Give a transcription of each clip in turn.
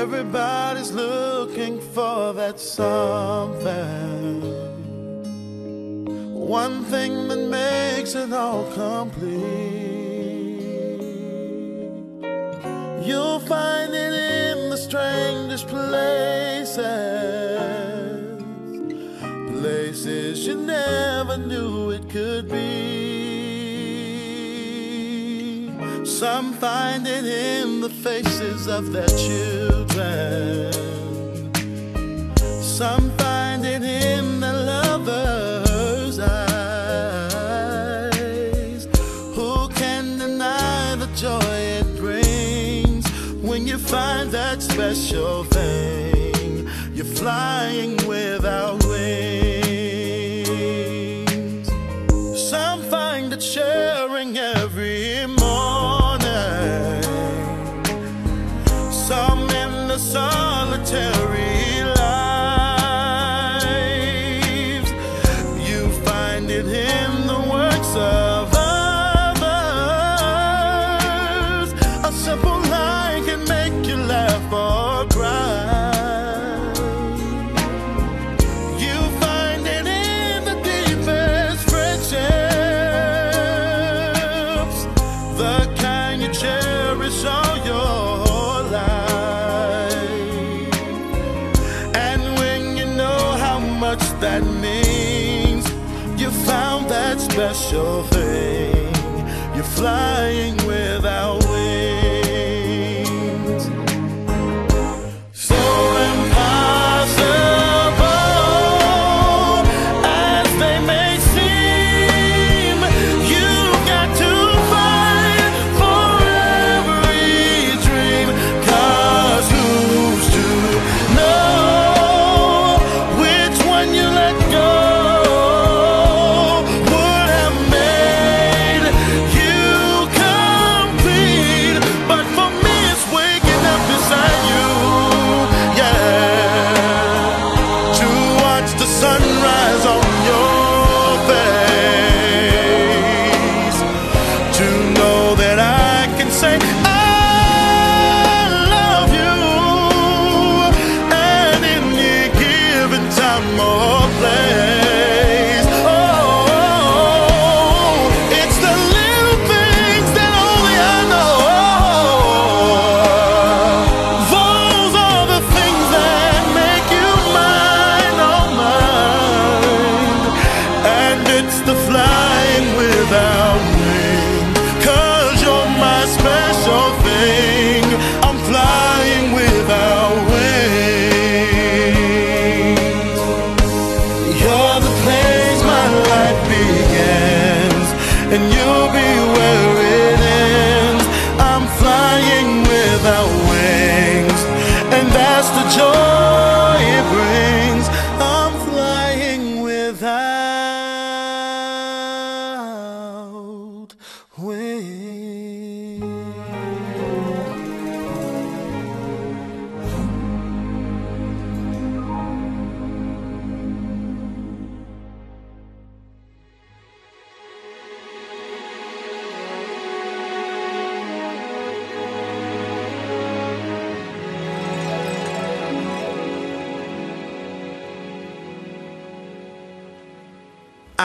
Everybody's looking for that something. One thing that makes it all complete. You'll find it in the strangest places. Places you never knew it could be. Some find it in faces of their children. Some find in him the lover's eyes. Who can deny the joy it brings when you find that special thing? You're flying without. solitary.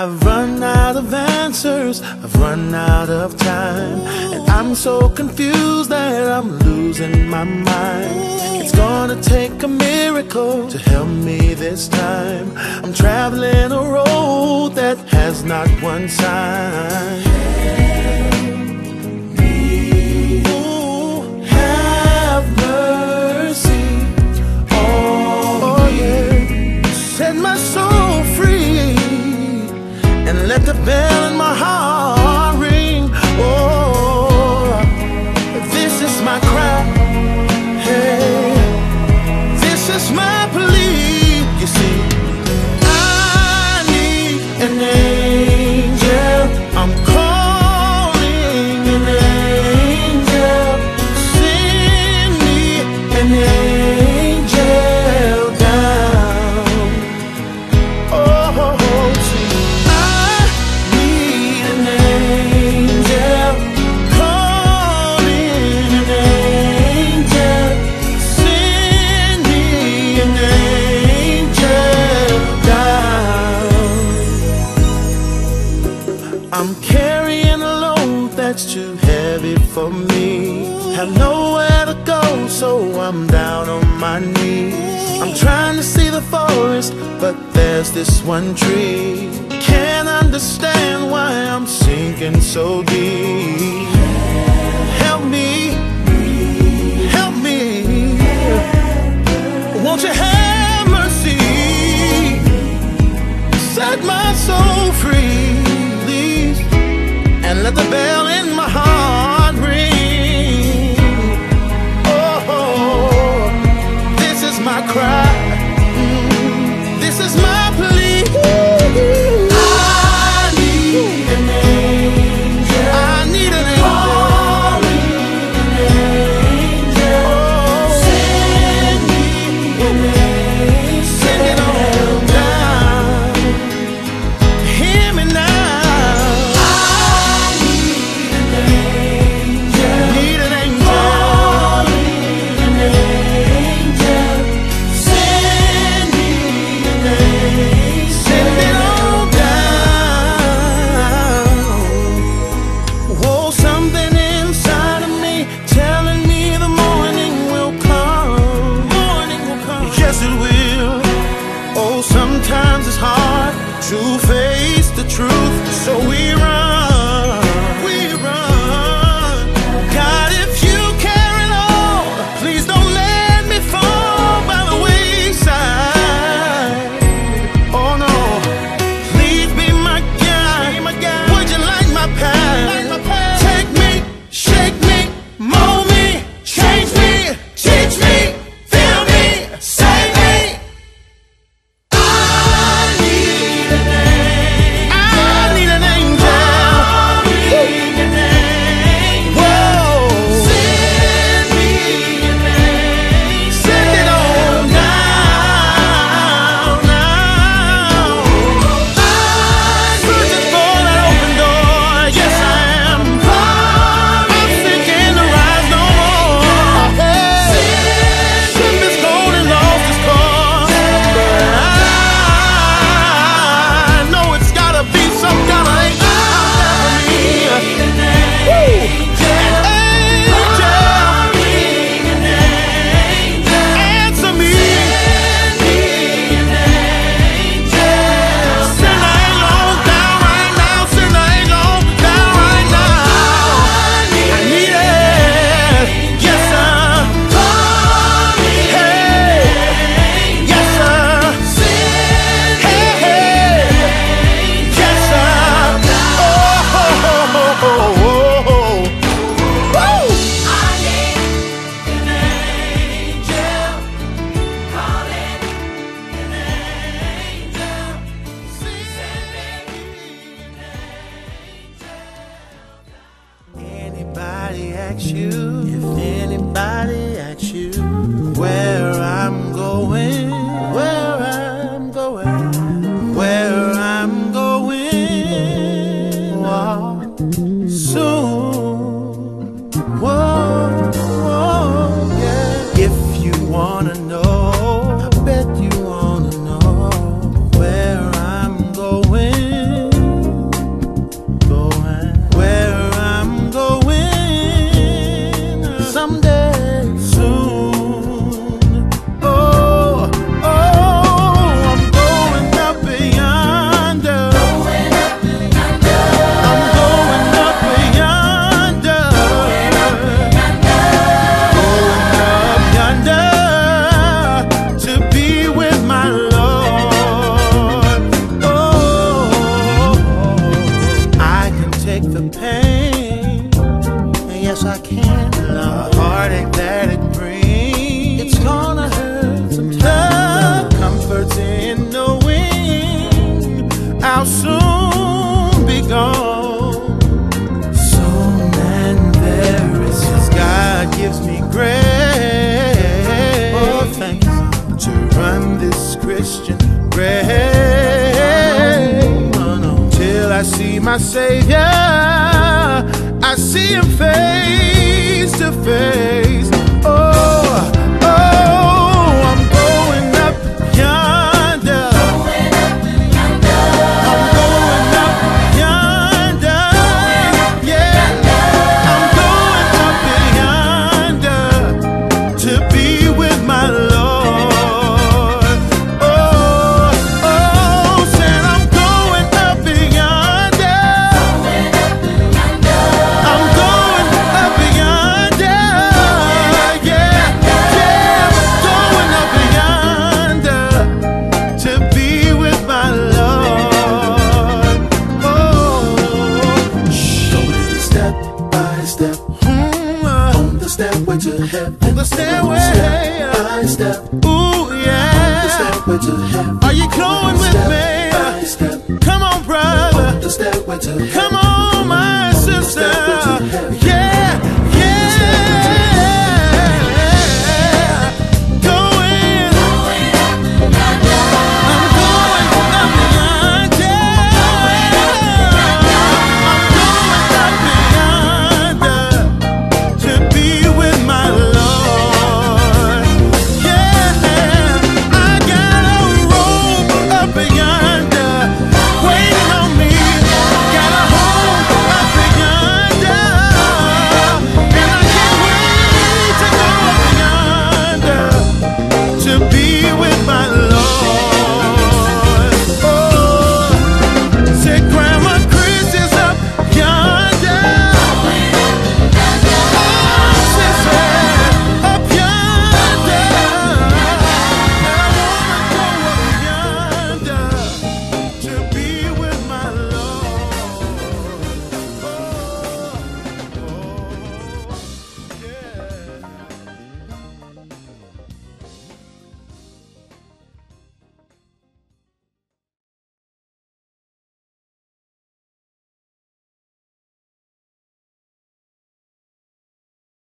I've run out of answers, I've run out of time. And I'm so confused that I'm losing my mind. It's gonna take a miracle to help me this time. I'm traveling a road that has not one sign. Cause my down on my knees. I'm trying to see the forest, but there's this one tree. Can't understand why I'm sinking so deep. Help me, help me. Won't you have mercy? Set my soul asks you. If anybody asks I see him face to face. Oh. step, mm, uh, on the stairway to heaven. On the stairway, step by step, ooh yeah. On the stairway to heaven. Are you going with step me? By step. Come on, brother. On the stairway to heaven. Come on, my sister.